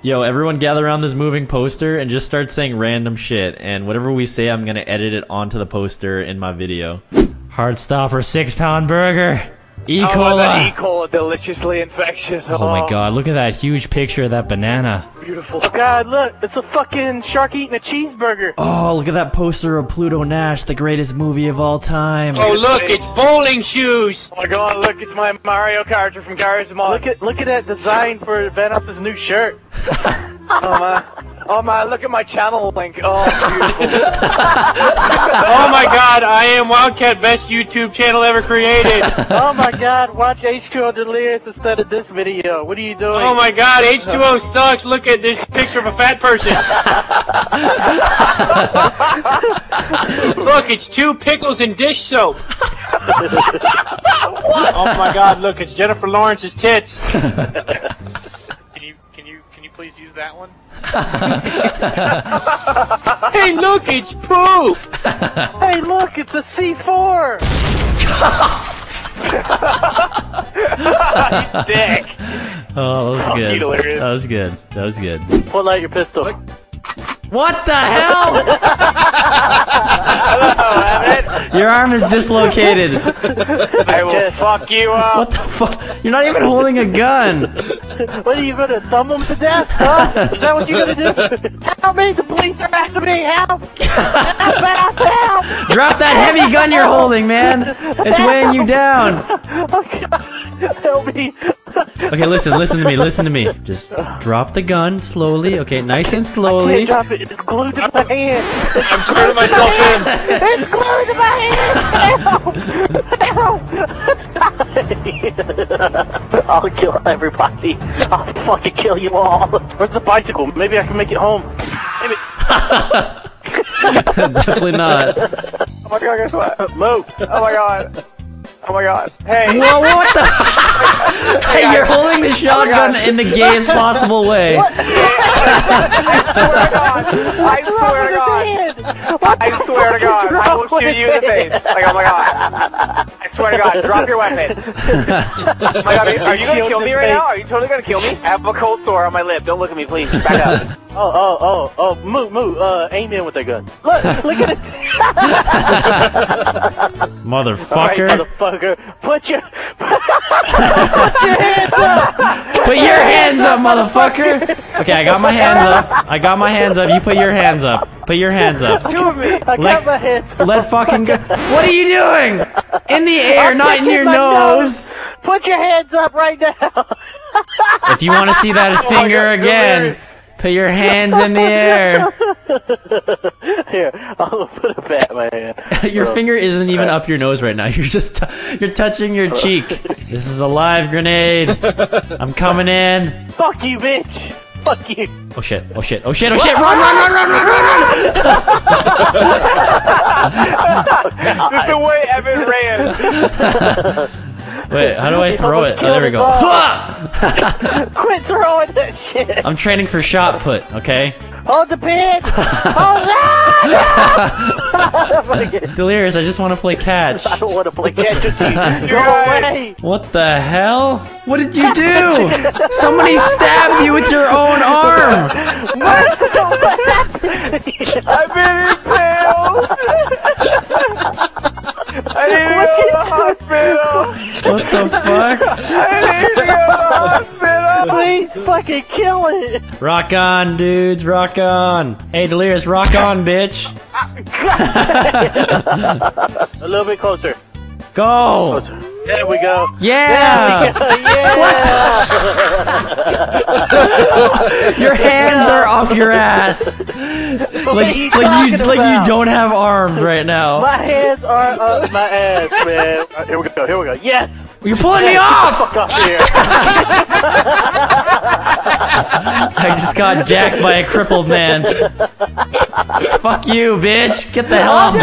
Yo, everyone gather around this moving poster and just start saying random shit. And whatever we say, I'm gonna edit it onto the poster in my video. Heartstopper six pound burger. E. Oh, How about that E. coli. coli deliciously infectious? Oh my oh. god, look at that huge picture of that banana. Beautiful. Oh god, look, it's a fucking shark eating a cheeseburger. Oh, look at that poster of Pluto Nash, the greatest movie of all time. Oh look, it's bowling shoes. Oh my god, look, it's my Mario character from Garry's Mod. Look at look at that design for Vanoss's new shirt. Oh my. Oh my, look at my channel link. Oh. Oh my god, I am Wildcat best YouTube channel ever created. oh my god, watch H2O Delirious instead of this video. What are you doing? Oh my god, H2O sucks. Look at this picture of a fat person. look, it's two pickles and dish soap. oh my god, look, it's Jennifer Lawrence's tits. Please use that one? Hey, look, it's poop. Hey look, it's a C4! Dick. Oh, that was oh, good. you. That was good. That was good. Pull out your pistol. What the hell? Hello, Emmett. Your arm is dislocated. I will fuck you up. What the fuck? You're not even holding a gun. What are you gonna thumb him to death? Huh? Is that what you're gonna do? Help me! The police are after me! Help! Help! Help! Help! Drop that heavy gun you're holding, man. It's weighing you down. Oh, God. Help me! Okay, listen, listen to me, listen to me. Just drop the gun slowly, okay, nice and Can't slowly. drop it. It's glued to my hand. I'm turning myself in. It's glued to my hand. Help! I'll kill everybody. I'll fucking kill you all. Where's the bicycle? Maybe I can make it home. Maybe. Definitely not. Oh my god, guess what? Move. Oh my god. Oh my god. Hey. Whoa, what the? hey, you're holding the oh shotgun in the gayest possible way. I swear to God. I swear to God. I will shoot you in the face. Like, oh my god. I swear to God. Drop your weapon. Oh my god, are you gonna kill me right now? Are you totally gonna kill me? I have a cold sore on my lip. Don't look at me, please. Back up. Oh, oh, oh, oh, move, move, uh, aim in with that gun. Look, look at it. Motherfucker. Alright, motherfucker. Put your, put your hands up. Put your hands up, motherfucker. Okay, I got my hands up. I got my hands up. You put your hands up. Put your hands up. Two of me. I got Let- my hands up. Let fucking go. What are you doing? In the air, I'm not in your my nose. Put your hands up right now. If you want to see that Oh finger God, again, hilarious. put your hands in the air. Here, I'll put a bat in my hand. Your finger isn't even uh, up your nose right now. You're just t- you're touching your cheek. This is a live grenade. I'm coming in. Fuck you, bitch. Fuck you. Oh shit! Oh shit! Oh shit! Oh shit! Run! Run! Run! Run! Run! Run! run! This is the way Evan ran. Wait, how do I throw it? Oh, there we go. Quit throwing that shit. I'm training for shot put. Okay. Hold the pin. Hold on. Delirious. I just want to play catch. I don't want to play catch with you. Go away. What the hell? What did you do? Somebody stabbed you with your own arm. I've been impaled. I need to go to the hospital. What the fuck? I need to go to the hospital. Please fucking kill it. Rock on, dudes. Rock on. Hey, Delirious, rock on, bitch. A little bit closer. Go. There we go. Yeah. yeah. Your hands are off your ass. Like, like you, like you don't have arms right now. My hands are up my ass, man. Alright, here we go. Here we go. Yes. You're pulling me off. Fuck off here. I just got jacked by a crippled man. Fuck you, bitch. Get the hell off.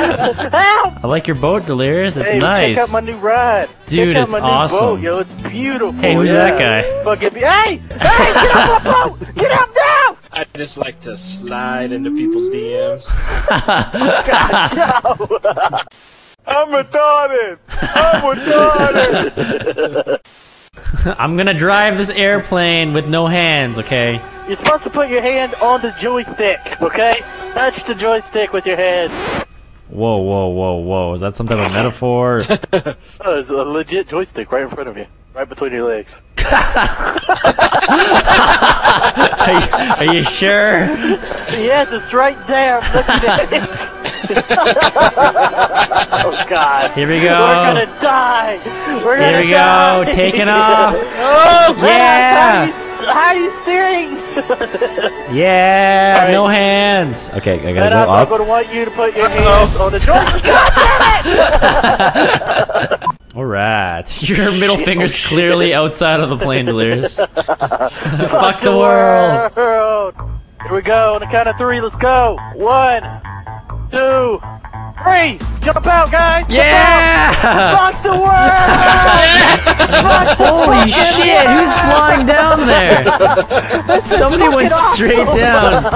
Help. I like your boat, Delirious. It's Hey, nice. Check out my new ride. Dude, check out it's my new awesome. Boat, yo, it's beautiful. Hey, who's yeah. that guy? Fucking be- hey, hey, get off my boat! Get up now! I just like to slide into people's DMs. I'm retarded. I'm retarded. I'm gonna drive this airplane with no hands, okay? You're supposed to put your hand on the joystick, okay? Touch the joystick with your hand. Whoa, whoa, whoa, whoa. Is that some type of metaphor? Oh, it's a legit joystick right in front of you, right between your legs. are, you, are you sure? Yes, it's right there. I'm looking at it. oh God. Here we go. We're gonna die. We're gonna Here we go. Taking off. Oh, Yeah. How are you, steering? Yeah, Alright. no hands. Okay, I gotta I'm go not up. gonna want you to put your hands on the joystick. Alright. Your middle oh, finger's clearly outside of the plane, Delirious. Fuck the world. world. Here we go. On the count of three, let's go. One, two, three. Jump out, guys. Yeah! out. Fuck the world. Fuck the Holy shit, who's flying down there? Somebody went straight down.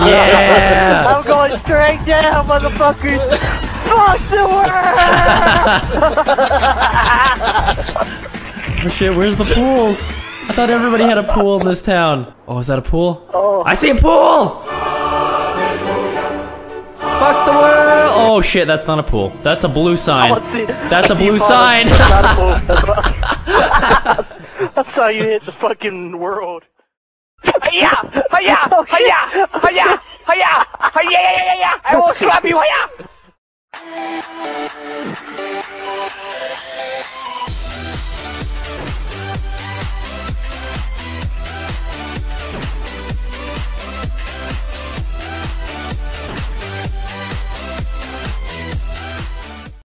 Yeah! I'm going straight down, motherfuckers. Fuck the world. Oh shit, where's the pools? I thought everybody had a pool in this town. Oh, is that a pool? Oh. I see a pool! Fuck the world! Oh shit, that's not a pool. That's a blue sign. Oh, see. That's a blue sign. That's not a pool. That's not- That's how you hit the fucking world. Hiya! Hiya! Oh, Hiya! Hiya! Hiya! Hiya! I will oh, slap you! Hiya!